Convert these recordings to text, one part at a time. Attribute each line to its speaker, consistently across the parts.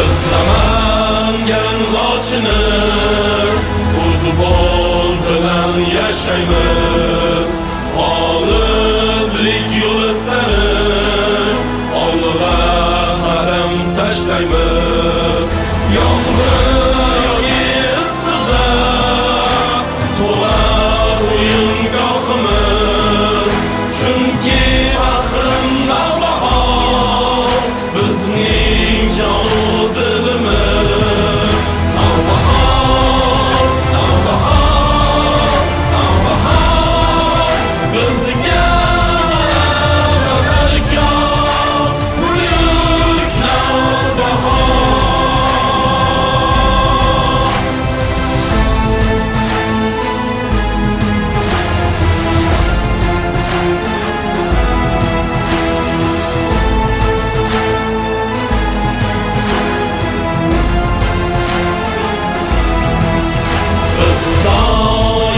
Speaker 1: istamangan lochini futbol bilan yashaymiz g'oliblik yo'li sari olg'a qadam tashlaymiz yomg'ir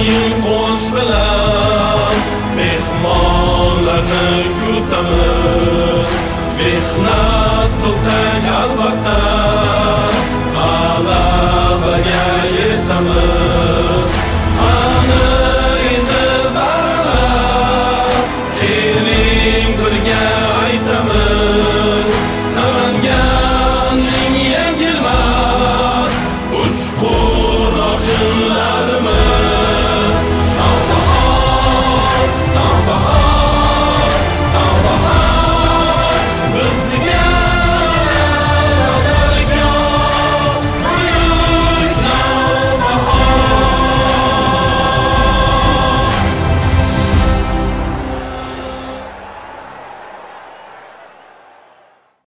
Speaker 1: doim quvonch bilan mehmonlarni kutamiz mehnat qilsak albatta